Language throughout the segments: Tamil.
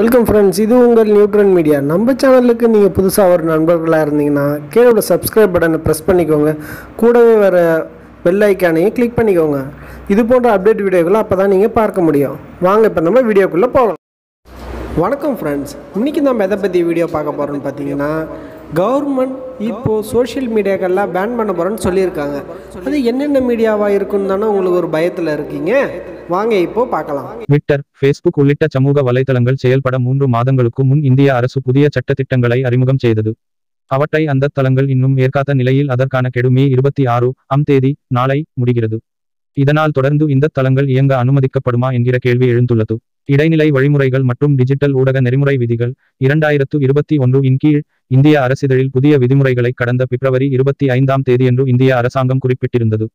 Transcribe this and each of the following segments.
வெல்கம் ஃப்ரெண்ட்ஸ் இது உங்கள் நியூட்ரன் மீடியா நம்ம சேனலுக்கு நீங்கள் புதுசாக ஒரு நண்பர்களாக இருந்தீங்கன்னா கீழே சப்ஸ்கிரைப் பட்டனை ப்ரெஸ் பண்ணிக்கோங்க. கூடவே வர பெல் ஐக்கானையும் கிளிக் பண்ணிக்கோங்க. இது போன்ற அப்டேட் வீடியோக்களை அப்போ தான் நீங்கள் பார்க்க முடியும். வாங்க இப்போ நம்ம வீடியோக்குள்ளே போகலாம். வணக்கம் ஃப்ரெண்ட்ஸ் இன்றைக்கி நம்ம எதை பற்றி வீடியோ பார்க்க போகிறோம்னு பார்த்தீங்கன்னா கவர்மெண்ட் இப்போது சோஷியல் மீடியாக்கெல்லாம் பேன் பண்ண போகிறேன்னு சொல்லியிருக்காங்க. அது என்னென்ன மீடியாவாக இருக்குன்னு தானே உங்களுக்கு ஒரு பயத்தில் இருக்கீங்க? வாங்க இப்போ பார்க்கலாம். ட்விட்டர் ஃபேஸ்புக் உள்ளிட்ட சமூக வலைதளங்கள் செயல்பட மூன்று மாதங்களுக்கு முன் இந்திய அரசு புதிய சட்டத்திட்டங்களை அறிமுகம் செய்தது. அவற்றை அந்த தளங்கள் இன்னும் ஏற்காத நிலையில் அதற்கான கெடுமே இருபத்தி ஆறு அம் தேதி நாளை முடிகிறது. இதனால் தொடர்ந்து இந்த தளங்கள் இயங்க அனுமதிக்கப்படுமா என்கிற கேள்வி எழுந்துள்ளது. இடைநிலை வழிமுறைகள் மற்றும் டிஜிட்டல் ஊடக நெறிமுறை விதிகள் இரண்டாயிரத்து இருபத்தி ஒன்று இன் கீழ் இந்திய அரசிதழில் புதிய விதிமுறைகளை கடந்த பிப்ரவரி இருபத்தி ஐந்தாம் தேதியன்று இந்திய அரசாங்கம் குறிப்பிட்டிருந்தது.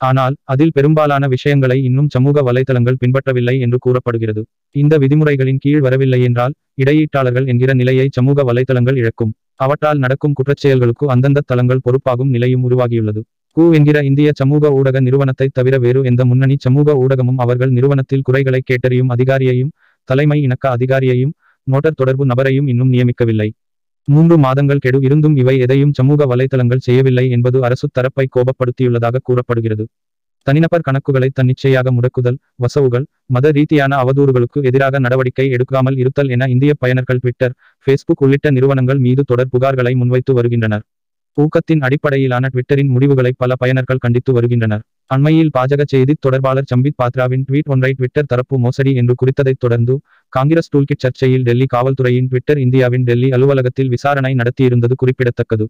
ஆனால் அதில் பெரும்பாலான விஷயங்களை இன்னும் சமூக வலைதளங்கள் பின்பற்றவில்லை என்று கூறப்படுகிறது. இந்த விதிமுறைகளின் கீழ் வரவில்லை என்றால் இடையீட்டாளர்கள் என்கிற நிலையை சமூக வலைதளங்கள் இழக்கும். அவற்றால் நடக்கும் குற்றச்செயல்களுக்கு அந்தந்த தளங்கள் பொறுப்பாகும் நிலையும் உருவாகியுள்ளது. கு என்கிற இந்திய சமூக ஊடக நிறுவனத்தை தவிர வேறு எந்த முன்னணி சமூக ஊடகமும் அவர்கள் நிறுவனத்தில் குறைகளை கேட்டறியும் அதிகாரியையும் தலைமை இணக்க அதிகாரியையும் நோட்டர் தொடர்பு நபரையும் இன்னும் நியமிக்கவில்லை. மூன்று மாதங்கள் கெடு இருந்தும் இவை எதையும் சமூக வலைதளங்கள் செய்யவில்லை என்பது அரசு தரப்பை கோபப்படுத்தியுள்ளதாக கூறப்படுகிறது. தனிநபர் கணக்குகளை தன்னிச்சையாக முடக்குதல் வசவுகள் மத ரீதியான அவதூறுகளுக்கு எதிராக நடவடிக்கை எடுக்காமல் இருத்தல் என இந்திய பயனர்கள் ட்விட்டர் ஃபேஸ்புக் உள்ளிட்ட நிறுவனங்கள் மீது தொடர் புகார்களை முன்வைத்து வருகின்றனர். ஊக்கத்தின் அடிப்படையிலான ட்விட்டரின் முடிவுகளை பல பயனர்கள் கண்டித்து வருகின்றனர். அண்மையில் பாஜக செய்தி தொடர்பாளர் சம்பித் பாத்ராவின் ட்வீட் ஒன்றை ட்விட்டர் தரப்பு மோசடி என்று குறித்ததைத் தொடர்ந்து காங்கிரஸ் டூல்கிட் சர்ச்சையில் டெல்லி காவல்துறையின் ட்விட்டர் இந்தியாவின் டெல்லி அலுவலகத்தில் விசாரணை நடத்தியிருந்தது குறிப்பிடத்தக்கது.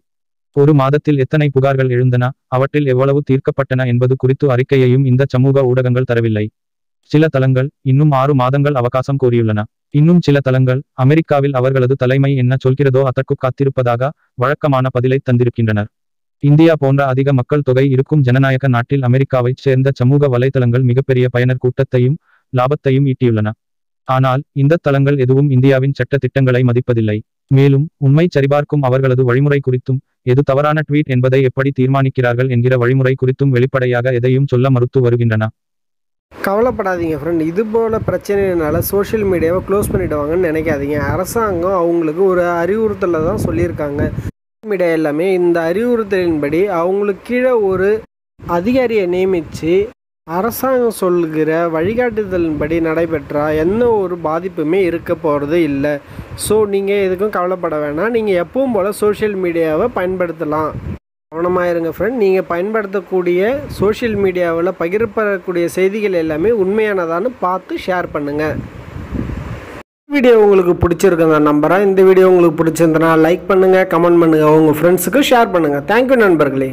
ஒரு மாதத்தில் எத்தனை புகார்கள் எழுந்தன அவற்றில் எவ்வளவு தீர்க்கப்பட்டன என்பது குறித்து அறிக்கையையும் இந்த சமூக ஊடகங்கள் தரவில்லை. சில தளங்கள் இன்னும் ஆறு மாதங்கள் அவகாசம் கோரியுள்ளன. இன்னும் சில தளங்கள் அமெரிக்காவில் அவர்களது தலைமை என்ன சொல்கிறதோ அதற்கு காத்திருப்பதாக வழக்கமான பதிலை தந்திருக்கின்றனர். இந்தியா போன்ற அதிக மக்கள் தொகை இருக்கும் ஜனநாயக நாட்டில் அமெரிக்காவைச் சேர்ந்த சமூக வலைதளங்கள் மிகப்பெரிய பயனர் கூட்டத்தையும் லாபத்தையும் ஈட்டியுள்ளன. ஆனால் இந்த தளங்கள் எதுவும் இந்தியாவின் சட்ட திட்டங்களை மதிப்பதில்லை. மேலும் உண்மை சரிபார்க்கும் அவர்களது வழிமுறை குறித்தும் எது தவறான ட்வீட் என்பதை எப்படி தீர்மானிக்கிறார்கள் என்கிற வழிமுறை குறித்தும் வெளிப்படையாக எதையும் சொல்ல மறுத்து வருகின்றன. கவலைப்படாதீங்க ஃப்ரெண்ட் இது போல் பிரச்சனைனால சோஷியல் மீடியாவை க்ளோஸ் பண்ணிடுவாங்கன்னு நினைக்காதீங்க. அரசாங்கம் அவங்களுக்கு ஒரு அறிவுறுத்தலை தான் சொல்லியிருக்காங்க. மீடியா எல்லாமே இந்த அறிவுறுத்தலின்படி அவங்களுக்கு கீழே ஒரு அதிகாரியை நியமித்து அரசாங்கம் சொல்கிற வழிகாட்டுதலின்படி நடைபெற்றால் எந்த ஒரு பாதிப்புமே இருக்க போகிறது இல்லை. ஸோ நீங்கள் எதுக்கும் கவலைப்பட வேணாம். நீங்கள் எப்பவும் போல் சோஷியல் மீடியாவை பயன்படுத்தலாம். கவனமாக இருங்க ஃப்ரெண்ட் நீங்கள் பயன்படுத்தக்கூடிய சோஷியல் மீடியாவில் பகிரப்படக்கூடிய செய்திகள் எல்லாமே உண்மையானதான்னு பார்த்து ஷேர் பண்ணுங்கள் வீடியோ உங்களுக்கு பிடிச்சிருக்குங்க நம்புகிறேன் இந்த வீடியோ உங்களுக்கு பிடிச்சிருந்தனா லைக் பண்ணுங்கள் கமெண்ட் பண்ணுங்கள் உங்கள் ஃப்ரெண்ட்ஸுக்கு ஷேர் பண்ணுங்கள் தேங்க்யூ நண்பர்களே.